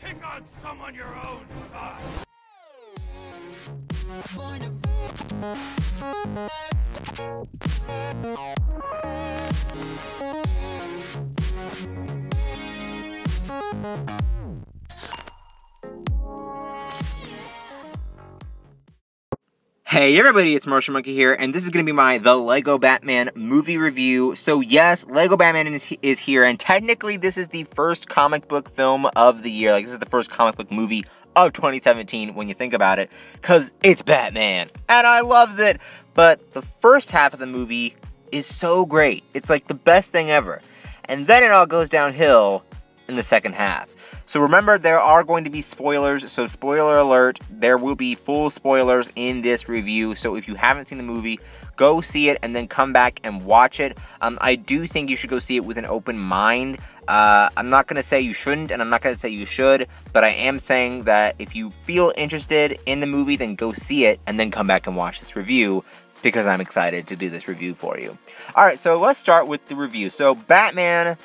Pick on someone your own size! Hey everybody, it's Marshall Monkey here, and this is going to be my The Lego Batman movie review. So yes, Lego Batman is, is here, and technically this is the first comic book film of the year. Like, this is the first comic book movie of 2017 when you think about it, because it's Batman, and I loves it. But the first half of the movie is so great. It's like the best thing ever. And then it all goes downhill in the second half. So remember, there are going to be spoilers, so spoiler alert, there will be full spoilers in this review, so if you haven't seen the movie, go see it and then come back and watch it. Um, I do think you should go see it with an open mind. Uh, I'm not going to say you shouldn't, and I'm not going to say you should, but I am saying that if you feel interested in the movie, then go see it, and then come back and watch this review, because I'm excited to do this review for you. Alright, so let's start with the review. So, Batman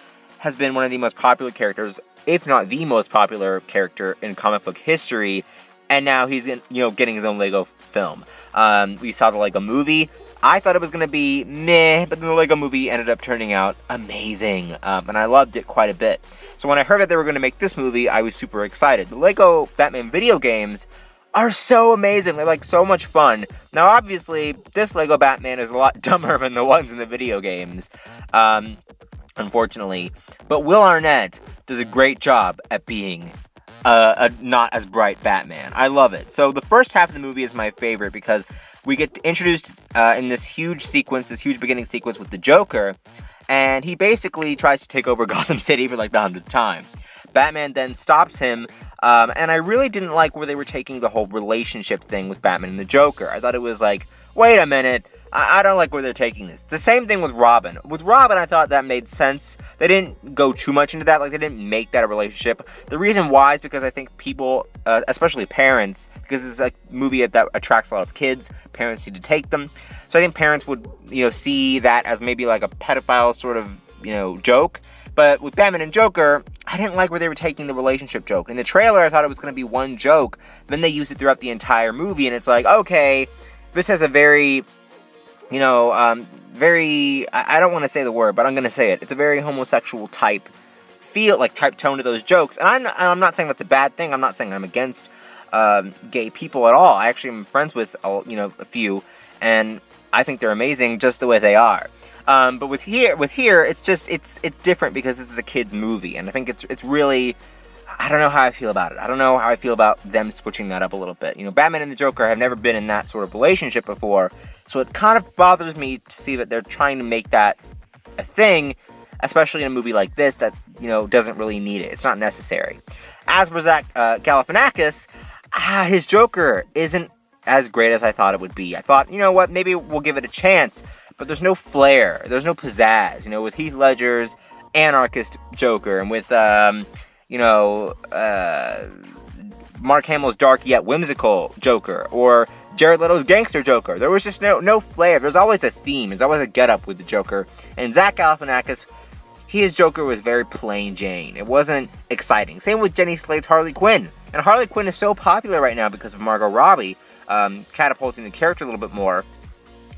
has been one of the most popular characters if not the most popular character in comic book history, and now he's you know getting his own Lego film. Um, we saw the Lego movie. I thought it was gonna be meh, but then the Lego movie ended up turning out amazing, um, and I loved it quite a bit. So when I heard that they were gonna make this movie, I was super excited. The Lego Batman video games are so amazing. They're like so much fun. Now, obviously, this Lego Batman is a lot dumber than the ones in the video games. Um, unfortunately. But Will Arnett does a great job at being a, not as bright Batman. I love it. So the first half of the movie is my favorite because we get introduced uh, in this huge sequence, this huge beginning sequence with the Joker, and he basically tries to take over Gotham City for like the hundredth time. Batman then stops him, um, and I really didn't like where they were taking the whole relationship thing with Batman and the Joker. I thought it was like, wait a minute, I, I don't like where they're taking this. The same thing with Robin. With Robin, I thought that made sense. They didn't go too much into that. Like, they didn't make that a relationship. The reason why is because I think people, uh, especially parents, because it's a movie that attracts a lot of kids, parents need to take them. So I think parents would, you know, see that as maybe like a pedophile sort of, you know, joke. But with Batman and Joker, I didn't like where they were taking the relationship joke. In the trailer, I thought it was going to be one joke. Then they use it throughout the entire movie, and it's like, okay, this has a very you know, um, very, I, don't want to say the word, but I'm going to say it. It's a very homosexual type feel, like type tone to those jokes. And I'm, I'm not saying that's a bad thing. I'm not saying I'm against um, gay people at all. I actually am friends with, you know, a few, and I think they're amazing just the way they are. Um, but with here, with here, it's just it's it's different because this is a kids movie, and I think it's it's really I don't know how I feel about it. I don't know how I feel about them switching that up a little bit. You know, Batman and the Joker have never been in that sort of relationship before, so it kind of bothers me to see that they're trying to make that a thing, especially in a movie like this that, you know, doesn't really need it. It's not necessary. As for Zach uh, Galifianakis, ah, his Joker isn't as great as I thought it would be. I thought, you know what, maybe we'll give it a chance, but there's no flair, there's no pizzazz. You know, with Heath Ledger's anarchist Joker and with, um, you know, uh, Mark Hamill's dark yet whimsical Joker, or Jared Leto's gangster Joker. There was just no no flair. There's always a theme. There's always a get up with the Joker. And Zach Galifianakis, his Joker was very plain Jane. It wasn't exciting. Same with Jenny Slate's Harley Quinn. And Harley Quinn is so popular right now because of Margot Robbie um, catapulting the character a little bit more.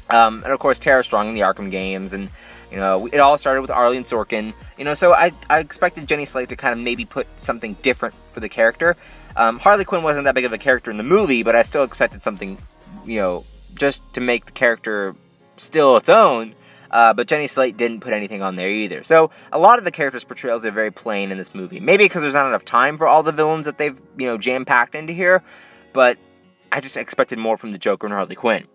Um, and of course, Tara Strong in the Arkham games, and you know, it all started with Arlene Sorkin. You know, so I, I expected Jenny Slate to kind of maybe put something different for the character. Um, Harley Quinn wasn't that big of a character in the movie, but I still expected something, you know, just to make the character still its own. Uh, but Jenny Slate didn't put anything on there either. So a lot of the characters' portrayals are very plain in this movie. Maybe because there's not enough time for all the villains that they've you know jam packed into here, but I just expected more from the Joker and Harley Quinn.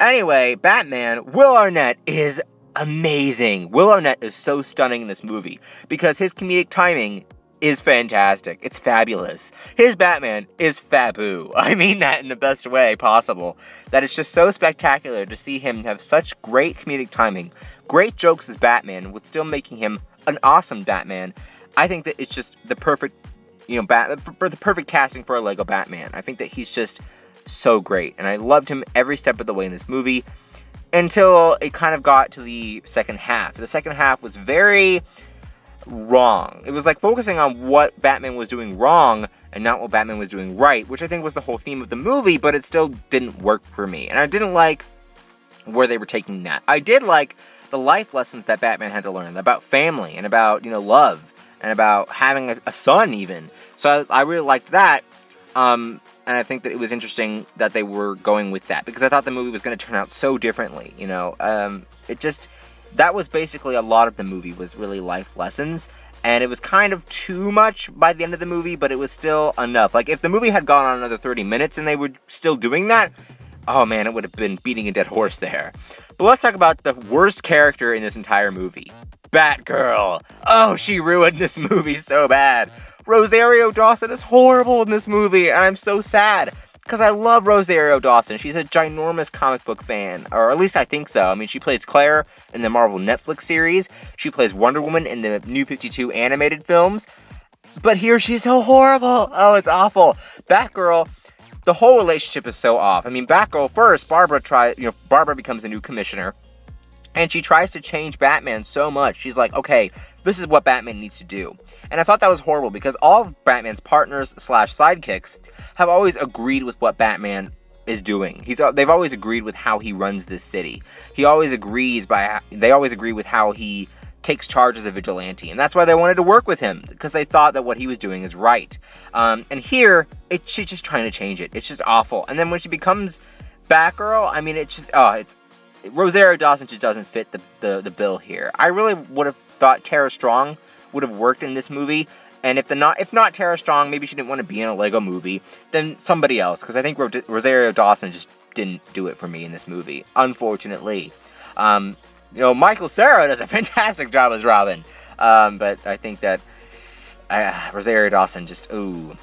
Anyway, Batman, Will Arnett is amazing. Will Arnett is so stunning in this movie because his comedic timing is fantastic. It's fabulous. His Batman is fabu. I mean that in the best way possible. That it's just so spectacular to see him have such great comedic timing, great jokes as Batman, with still making him an awesome Batman. I think that it's just the perfect, you know, bat for the perfect casting for a Lego Batman. I think that he's just so great, and I loved him every step of the way in this movie until it kind of got to the second half. The second half was very wrong. It was like focusing on what Batman was doing wrong and not what Batman was doing right, which I think was the whole theme of the movie, but it still didn't work for me. And I didn't like where they were taking that. I did like the life lessons that Batman had to learn about family and about, you know, love and about having a, a son even. So I, I really liked that. Um, and I think that it was interesting that they were going with that because I thought the movie was going to turn out so differently. You know, um, it just that was basically a lot of the movie was really life lessons, and it was kind of too much by the end of the movie, but it was still enough. Like if the movie had gone on another 30 minutes and they were still doing that, oh man, it would have been beating a dead horse there. But let's talk about the worst character in this entire movie. Batgirl. Oh, she ruined this movie so bad. Rosario Dawson is horrible in this movie, and I'm so sad because I love Rosario Dawson. She's a ginormous comic book fan, or at least I think so. I mean, she plays Claire in the Marvel Netflix series, she plays Wonder Woman in the New 52 animated films, but here she's so horrible. Oh, it's awful. Batgirl, the whole relationship is so off. I mean, Batgirl first, Barbara tries, you know, Barbara becomes a new commissioner. And she tries to change Batman so much. She's like, okay, this is what Batman needs to do. And I thought that was horrible because all of Batman's partners slash sidekicks have always agreed with what Batman is doing. He's they've always agreed with how he runs this city. He always agrees by they always agree with how he takes charge as a vigilante, and that's why they wanted to work with him because they thought that what he was doing is right. Um, and here, it, she's just trying to change it. It's just awful. And then when she becomes Batgirl, I mean, it's just oh, it's Rosario Dawson just doesn't fit the, the, the bill here. I really would have thought Tara Strong would have worked in this movie. And if the not if not Tara Strong, maybe she didn't want to be in a Lego movie, then somebody else. Because I think Rosario Dawson just didn't do it for me in this movie, unfortunately. Um, you know, Michael Cera does a fantastic job as Robin, um, but I think that uh, Rosario Dawson just ooh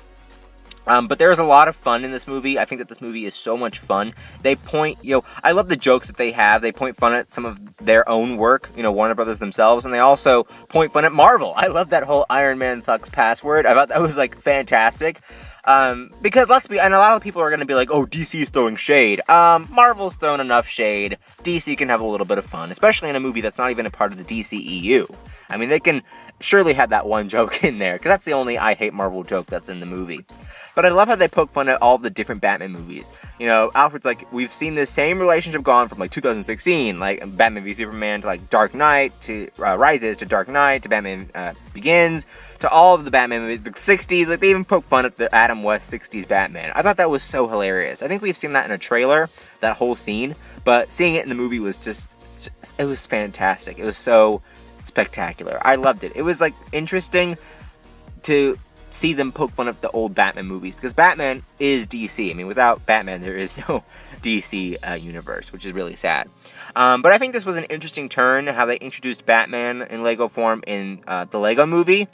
um, but there's a lot of fun in this movie. I think that this movie is so much fun. They point, you know, I love the jokes that they have. They point fun at some of their own work, you know, Warner Brothers themselves, and they also point fun at Marvel. I love that whole Iron Man sucks password. I thought that was like fantastic. Um, because let's be, and a lot of people are going to be like, oh, DC's throwing shade. Um, Marvel's thrown enough shade. DC can have a little bit of fun, especially in a movie that's not even a part of the DCEU. I mean, they can surely had that one joke in there, because that's the only I hate Marvel joke that's in the movie. But I love how they poke fun at all the different Batman movies. You know, Alfred's like, we've seen the same relationship gone from like 2016, like Batman v Superman to like Dark Knight to uh, Rises to Dark Knight to Batman uh, Begins to all of the Batman movies, the 60s. Like they even poke fun at the Adam West 60s Batman. I thought that was so hilarious. I think we've seen that in a trailer, that whole scene, but seeing it in the movie was just it was fantastic. It was so spectacular. I loved it. It was like interesting to see them poke fun of the old Batman movies because Batman is DC. I mean, without Batman, there is no DC uh, universe, which is really sad. Um, but I think this was an interesting turn how they introduced Batman in Lego form in uh, the Lego movie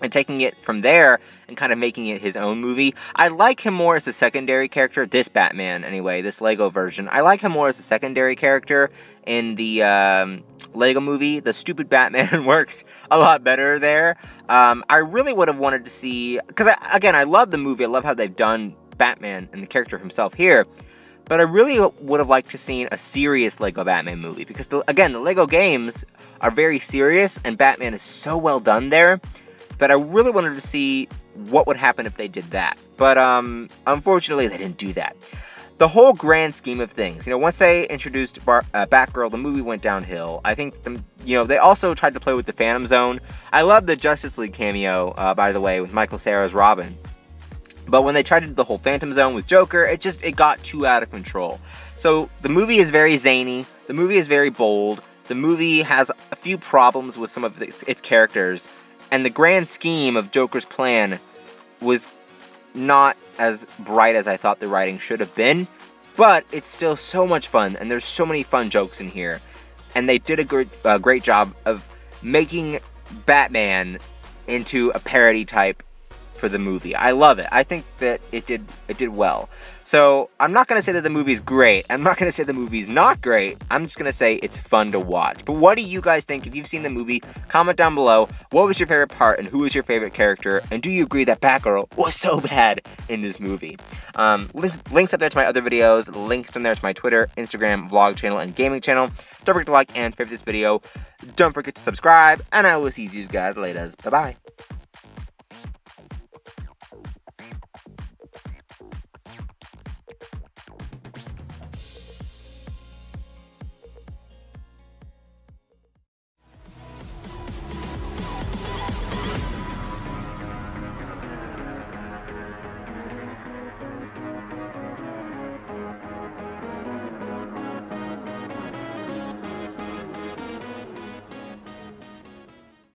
and taking it from there and kind of making it his own movie. I like him more as a secondary character, this Batman anyway, this Lego version. I like him more as a secondary character in the um, Lego movie. The stupid Batman works a lot better there. Um, I really would have wanted to see, because again, I love the movie, I love how they've done Batman and the character himself here. But I really would have liked to seen a serious Lego Batman movie because the, again, the Lego games are very serious and Batman is so well done there but I really wanted to see what would happen if they did that. But um, unfortunately, they didn't do that. The whole grand scheme of things, you know, once they introduced Bar- uh, Batgirl, the movie went downhill. I think, the, you know, they also tried to play with the Phantom Zone. I love the Justice League cameo, uh, by the way, with Michael Cera's Robin. But when they tried to do the whole Phantom Zone with Joker, it just it got too out of control. So the movie is very zany. The movie is very bold. The movie has a few problems with some of its, its characters and the grand scheme of Joker's plan was not as bright as I thought the writing should have been, but it's still so much fun, and there's so many fun jokes in here. And they did a great, uh, great job of making Batman into a parody type for the movie. I love it. I think that it did it did well. So I'm not gonna say that the movie's great. I'm not gonna say the movie's not great. I'm just gonna say it's fun to watch. But what do you guys think? If you've seen the movie, comment down below. What was your favorite part and who was your favorite character? And do you agree that Batgirl was so bad in this movie? Um, links, links up there to my other videos. Links in there to my Twitter, Instagram, vlog channel, and gaming channel. Don't forget to like and favorite this video. Don't forget to subscribe, and I will see you guys later. Bye bye.